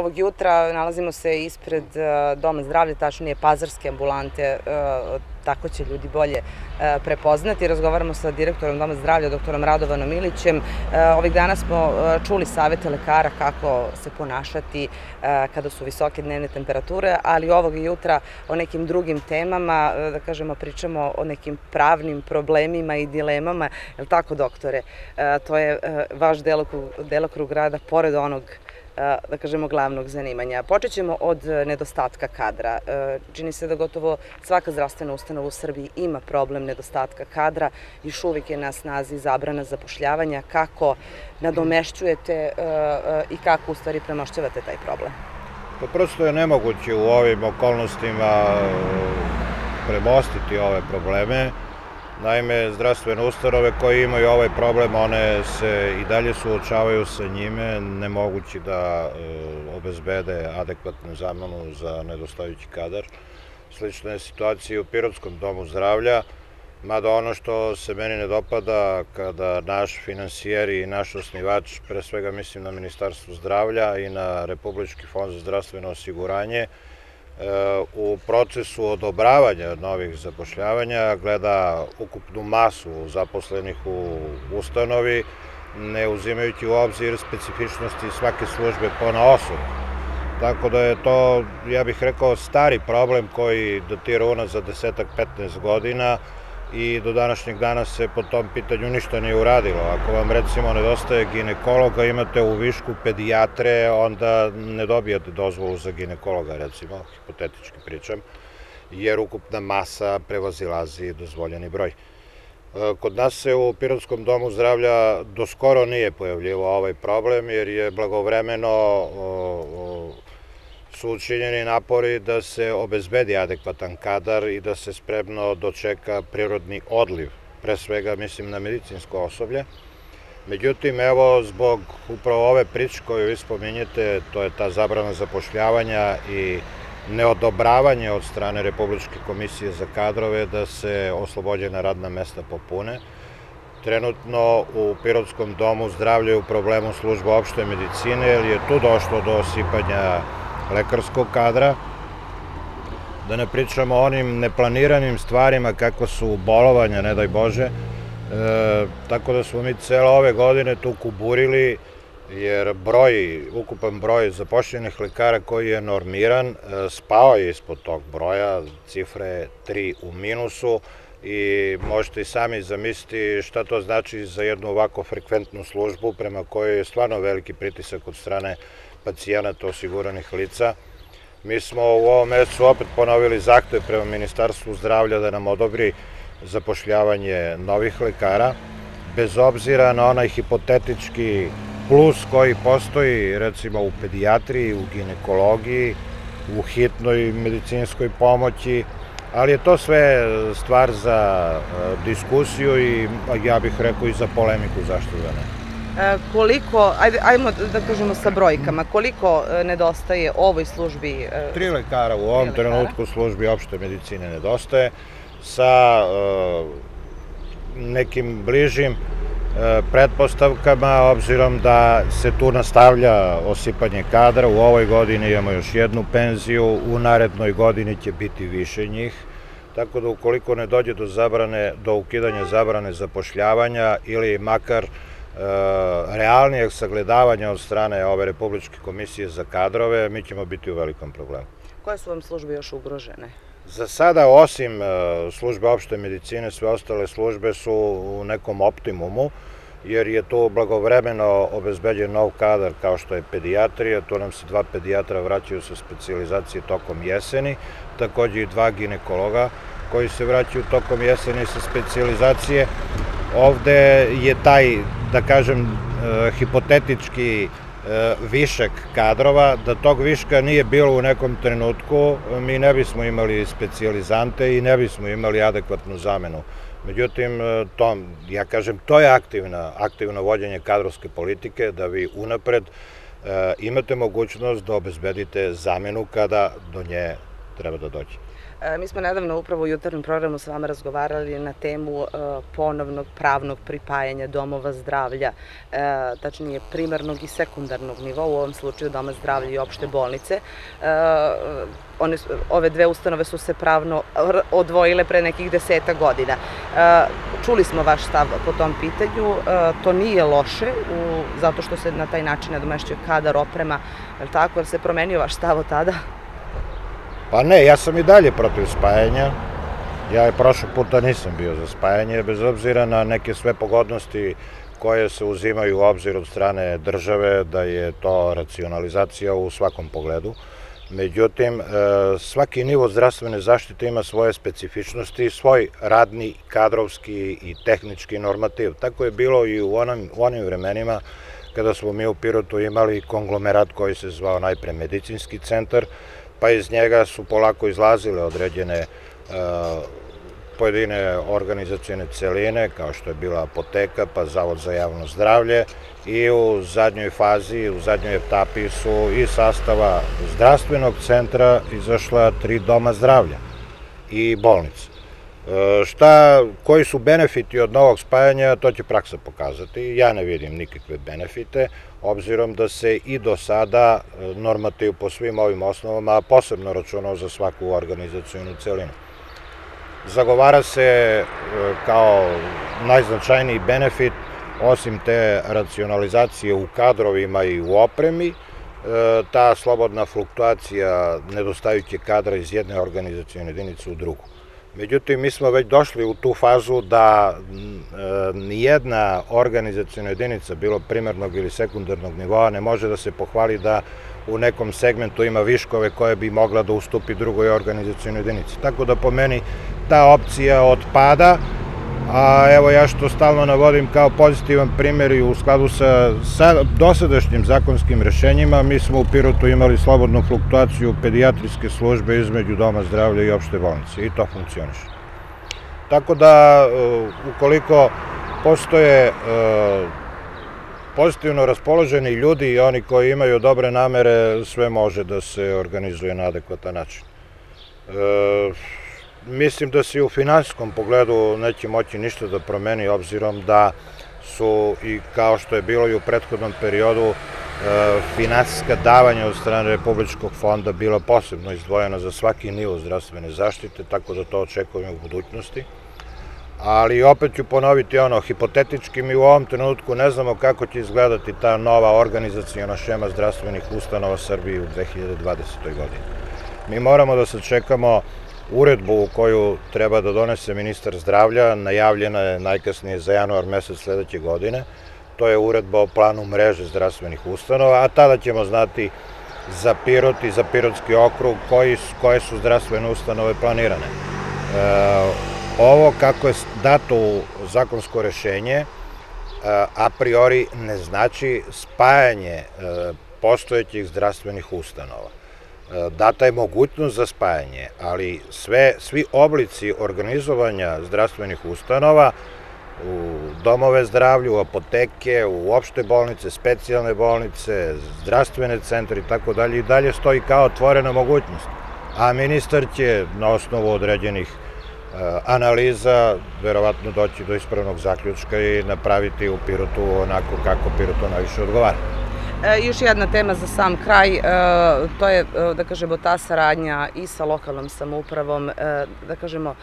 ovog jutra nalazimo se ispred Doma zdravlja, tačnije pazarske ambulante, tako će ljudi bolje prepoznati. Razgovaramo sa direktorom Doma zdravlja, doktorom Radovanom Ilićem. Ovih dana smo čuli savete lekara kako se ponašati kada su visoke dnevne temperature, ali ovog jutra o nekim drugim temama, da kažemo, pričamo o nekim pravnim problemima i dilemama. Je li tako, doktore? To je vaš delokrug rada, pored onog da kažemo, glavnog zanimanja. Počet ćemo od nedostatka kadra. Čini se da gotovo svaka zdravstvena ustanova u Srbiji ima problem nedostatka kadra. Još uvijek je na snazi zabrana zapošljavanja. Kako nadomešćujete i kako u stvari premošćavate taj problem? Pa prosto je nemoguće u ovim okolnostima premostiti ove probleme. Naime, zdravstvene ustanove koje imaju ovaj problem, one se i dalje suočavaju sa njime, nemogući da e, obezbede adekvatnu zamenu za nedostajući kadar. Slična je situacija u Pirotskom domu zdravlja, mada ono što se meni ne dopada kada naš finansijer i naš osnivač, pre svega mislim na Ministarstvo zdravlja i na Republički fond za zdravstveno osiguranje, u procesu odobravanja novih zapošljavanja gleda ukupnu masu zaposlenih u ustanovi, ne uzimajući u obzir specifičnosti svake službe po na osobu. Tako da je to, ja bih rekao, stari problem koji datira unazad desetak, 15 godina, i do današnjeg dana se po tom pitanju ništa nije uradilo. Ako vam recimo nedostaje ginekologa, imate u višku pedijatre, onda ne dobijate dozvolu za ginekologa, recimo, hipotetički pričam, jer ukupna masa prevazilazi dozvoljeni broj. E, kod nas se u Pirotskom domu zdravlja do skoro nije pojavljivo ovaj problem, jer je blagovremeno su učinjeni napori da se obezbedi adekvatan kadar i da se spremno dočeka prirodni odliv, pre svega mislim na medicinsko osoblje. Međutim, evo, zbog upravo ove priče koju vi spominjete, to je ta zabrana zapošljavanja i neodobravanje od strane Republičke komisije za kadrove da se oslobođena radna mesta popune. Trenutno u Pirotskom domu zdravljaju problemu služba opšte medicine, jer je tu došlo do osipanja lekarskog kadra, da ne pričamo o onim neplaniranim stvarima kako su bolovanja, ne daj Bože, e, tako da smo mi celo ove godine tu kuburili, jer broj, ukupan broj zapošljenih lekara koji je normiran, e, spao je ispod tog broja, cifre 3 u minusu, i možete i sami zamisliti šta to znači za jednu ovako frekventnu službu prema kojoj je stvarno veliki pritisak od strane pacijenata osiguranih lica. Mi smo u ovom mesecu opet ponovili zahteve prema Ministarstvu zdravlja da nam odobri zapošljavanje novih lekara, bez obzira na onaj hipotetički plus koji postoji recimo u pedijatriji, u ginekologiji, u hitnoj medicinskoj pomoći, ali je to sve stvar za e, diskusiju i ja bih rekao i za polemiku zašto da ne. E, koliko, ajde, ajmo da kažemo sa brojkama, koliko e, nedostaje ovoj službi? E, Tri lekara u ovom trenutku službi opšte medicine nedostaje, sa nekim bližim pretpostavkama, obzirom da se tu nastavlja osipanje kadra, u ovoj godini imamo još jednu penziju, u narednoj godini će biti više njih, tako da ukoliko ne dođe do zabrane, do ukidanja zabrane zapošljavanja ili makar E, realnijeg sagledavanja od strane ove Republičke komisije za kadrove, mi ćemo biti u velikom problemu. Koje su vam službe još ugrožene? Za sada, osim e, službe opšte medicine, sve ostale službe su u nekom optimumu, jer je tu blagovremeno obezbeđen nov kadar kao što je pedijatrija, tu nam se dva pedijatra vraćaju sa specializacije tokom jeseni, takođe i dva ginekologa koji se vraćaju tokom jeseni sa specializacije. Ovde je taj da kažem, e, hipotetički višak kadrova, da tog viška nije bilo u nekom trenutku, mi ne bismo imali specializante i ne bismo imali adekvatnu zamenu. Međutim, e, to, ja kažem, to je aktivna, aktivno vođenje kadrovske politike, da vi unapred imate mogućnost da obezbedite zamenu kada do nje treba da dođe. E, mi smo nedavno upravo u jutarnjem programu s vama razgovarali na temu e, ponovnog pravnog pripajanja domova zdravlja, e, tačnije primarnog i sekundarnog nivoa, u ovom slučaju doma zdravlja i opšte bolnice. One, ove dve ustanove su se pravno odvojile pre nekih deseta godina. Čuli smo vaš stav po tom pitanju, to nije loše, zato što se na taj način nadomešćuje kadar, oprema, je li tako, jer se promenio vaš stav od tada? Pa ne, ja sam i dalje protiv spajanja. Ja je prošlog puta nisam bio za spajanje, bez obzira na neke sve pogodnosti koje se uzimaju u obzir od strane države, da je to racionalizacija u svakom pogledu. Međutim, e, svaki nivo zdravstvene zaštite ima svoje specifičnosti, svoj radni, kadrovski i tehnički normativ. Tako je bilo i u onim, u onim vremenima kada smo mi u Pirotu imali konglomerat koji se zvao najpre medicinski centar, pa iz njega su polako izlazile određene e, pojedine organizacijone celine, kao što je bila apoteka, pa Zavod za javno zdravlje i u zadnjoj fazi, u zadnjoj etapi su i sastava zdravstvenog centra izašla tri doma zdravlja i bolnice. E, šta, koji su benefiti od novog spajanja, to će praksa pokazati. Ja ne vidim nikakve benefite, obzirom da se i do sada e, normativ po svim ovim osnovama posebno računao za svaku organizacijonu celinu. Zagovara se e, kao najznačajniji benefit, osim te racionalizacije u kadrovima i u opremi, ta slobodna fluktuacija nedostajuće kadra iz jedne organizacijone jedinice u drugu. Međutim, mi smo već došli u tu fazu da e, nijedna organizacijona jedinica, bilo primarnog ili sekundarnog nivoa, ne može da se pohvali da u nekom segmentu ima viškove koje bi mogla da ustupi drugoj organizacijonoj jedinici. Tako da po meni ta opcija odpada, a evo ja što stalno navodim kao pozitivan primjer i u skladu sa, sa dosadašnjim zakonskim rešenjima, mi smo u Pirotu imali slobodnu fluktuaciju pedijatrijske službe između Doma zdravlja i opšte bolnice i to funkcioniše. Tako da, uh, ukoliko postoje uh, pozitivno raspoloženi ljudi i oni koji imaju dobre namere, sve može da se organizuje na adekvatan način. Uh, Mislim da se u finansijskom pogledu neće moći ništa da promeni, obzirom da su i kao što je bilo i u prethodnom periodu e, finansijska davanja od strane Republičkog fonda bila posebno izdvojena za svaki nivo zdravstvene zaštite, tako da to očekujemo u budućnosti. Ali opet ću ponoviti ono, hipotetički mi u ovom trenutku ne znamo kako će izgledati ta nova organizacijona šema zdravstvenih ustanova Srbije u 2020. godini. Mi moramo da sačekamo uredbu koju treba da donese ministar zdravlja, najavljena je najkasnije za januar mesec sledeće godine. To je uredba o planu mreže zdravstvenih ustanova, a tada ćemo znati za Pirot i za Pirotski okrug koji, koje su zdravstvene ustanove planirane. E, ovo kako je dato u zakonsko rešenje, e, a priori ne znači spajanje e, postojećih zdravstvenih ustanova. Data je mogućnost za spajanje, ali sve, svi oblici organizovanja zdravstvenih ustanova u domove zdravlja, u apoteke, u opšte bolnice, specijalne bolnice, zdravstvene centre i tako dalje i dalje stoji kao otvorena mogućnost. A ministar će na osnovu određenih e, analiza verovatno doći do ispravnog zaključka i napraviti u Pirotu onako kako Pirotu najviše odgovara. E, još jedna tema za sam kraj, e, to je, e, da kažemo, ta saradnja i sa lokalnom samoupravom, da kažemo,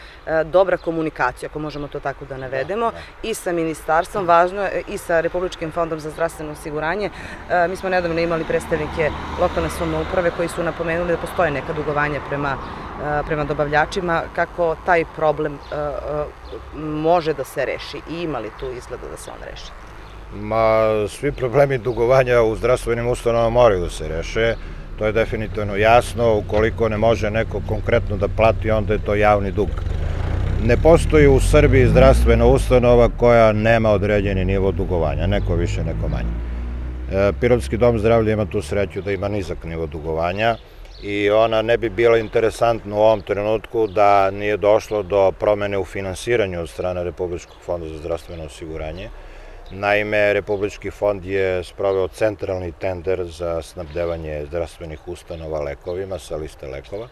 dobra komunikacija, ako možemo to tako da navedemo, da, da. i sa ministarstvom, važno je i sa Republičkim fondom za zdravstveno osiguranje. Mi smo nedavno imali predstavnike lokalne samouprave koji su napomenuli da postoje neka dugovanja prema, prema dobavljačima, kako taj problem može da se reši i ima li tu izgleda da se on reši? Ma, svi problemi dugovanja u zdravstvenim ustanovama moraju da se reše, to je definitivno jasno, ukoliko ne može neko konkretno da plati, onda je to javni dug. Ne postoji u Srbiji zdravstvena ustanova koja nema određeni nivo dugovanja, neko više, neko manje. E, Pirotski dom zdravlja ima tu sreću da ima nizak nivo dugovanja i ona ne bi bila interesantna u ovom trenutku da nije došlo do promene u finansiranju od strane Republičkog fonda za zdravstveno osiguranje. Naime, Republički fond je sproveo centralni tender za snabdevanje zdravstvenih ustanova lekovima sa liste lekova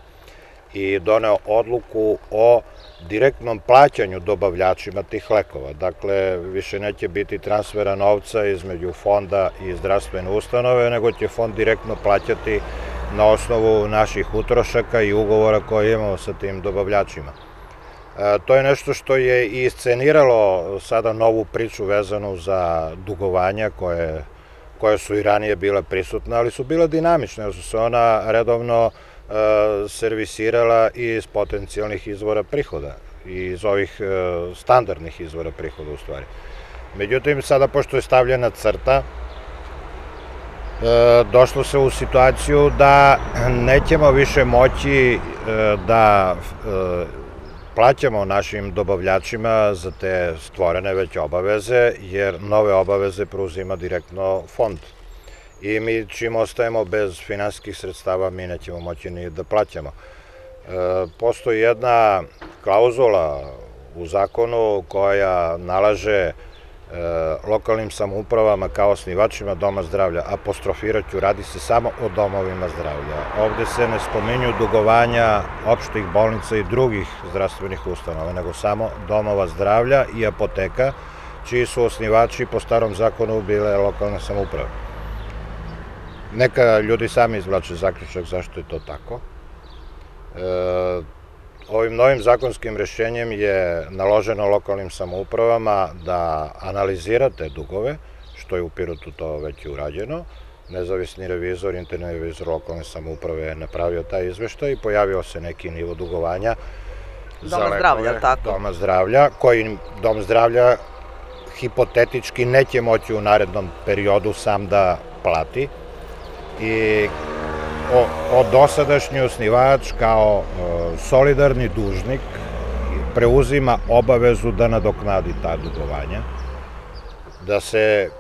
i doneo odluku o direktnom plaćanju dobavljačima tih lekova. Dakle, više neće biti transfera novca između fonda i zdravstvene ustanove, nego će fond direktno plaćati na osnovu naših utrošaka i ugovora koje imamo sa tim dobavljačima. E, to je nešto što je i isceniralo sada novu priču vezanu za dugovanja koje, koje su i ranije bile prisutne, ali su bile dinamične, jer su se ona redovno e, servisirala iz potencijalnih izvora prihoda, iz ovih e, standardnih izvora prihoda u stvari. Međutim, sada pošto je stavljena crta, došlo se u situaciju da nećemo više moći da plaćamo našim dobavljačima za te stvorene već obaveze, jer nove obaveze preuzima direktno fond. I mi čim ostajemo bez finansijskih sredstava, mi nećemo moći ni da plaćamo. E, postoji jedna klauzula u zakonu koja nalaže lokalnim samoupravama kao osnivačima Doma zdravlja, apostrofirat ću, radi se samo o domovima zdravlja. Ovde se ne spominju dugovanja opštih bolnica i drugih zdravstvenih ustanova, nego samo domova zdravlja i apoteka, čiji su osnivači po starom zakonu bile lokalne samouprave. Neka ljudi sami izvlače zaključak zašto je to tako. E, Ovim novim zakonskim rešenjem je naloženo lokalnim samoupravama da analizirate dugove, što je u Pirotu to već i urađeno. Nezavisni revizor, interni revizor lokalne samouprave je napravio taj izveštaj i pojavio se neki nivo dugovanja Doma zdravlja, tako? Doma zdravlja, koji Dom zdravlja hipotetički neće moći u narednom periodu sam da plati i o, dosadašnji osnivač kao e, solidarni dužnik preuzima obavezu da nadoknadi ta dugovanja, da se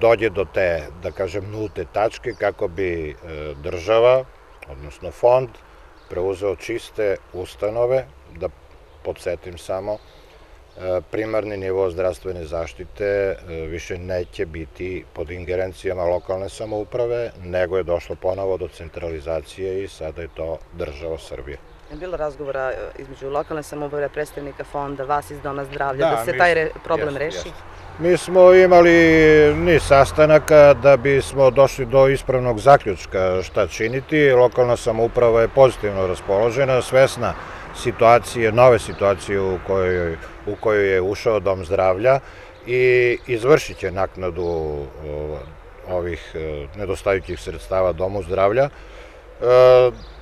dođe do te, da kažem, nulte tačke kako bi e, država, odnosno fond, preuzeo čiste ustanove, da podsjetim samo, primarni nivo zdravstvene zaštite e, više neće biti pod ingerencijama lokalne samouprave, nego je došlo ponovo do centralizacije i sada je to država Srbije. Je bilo razgovora e, između lokalne samouprave, predstavnika fonda, vas iz Doma zdravlja, da, da se taj problem jest, reši? Jest. Mi smo imali ni sastanaka da bismo došli do ispravnog zaključka šta činiti. Lokalna samouprava je pozitivno raspoložena, svesna situacije, nove situacije u kojoj, u kojoj je ušao dom zdravlja i izvršit će naknadu ovih e, nedostajućih sredstava domu zdravlja. E,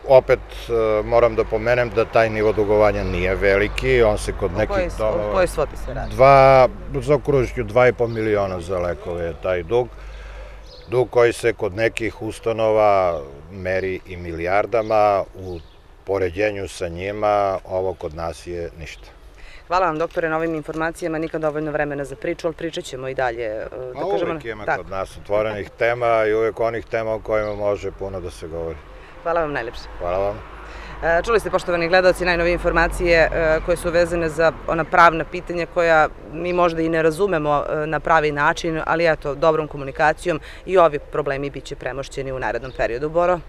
opet e, moram da pomenem da taj nivo dugovanja nije veliki, on se kod nekih domova... O kojoj svoti se radi? Dva, za okružnju 2,5 miliona za lekove je taj dug. Dug koji se kod nekih ustanova meri i milijardama, u poređenju sa njima, ovo kod nas je ništa. Hvala vam, doktore, na ovim informacijama. Nikad dovoljno vremena za priču, ali pričat ćemo i dalje. E, da A kažemo... uvek ima kod nas otvorenih tema i uvek onih tema o kojima može puno da se govori. Hvala vam najlepše. Hvala vam. E, čuli ste, poštovani gledalci, najnovije informacije e, koje su vezane za ona pravna pitanja koja mi možda i ne razumemo na pravi način, ali eto, dobrom komunikacijom i ovi problemi biće premošćeni u narednom periodu. Boro?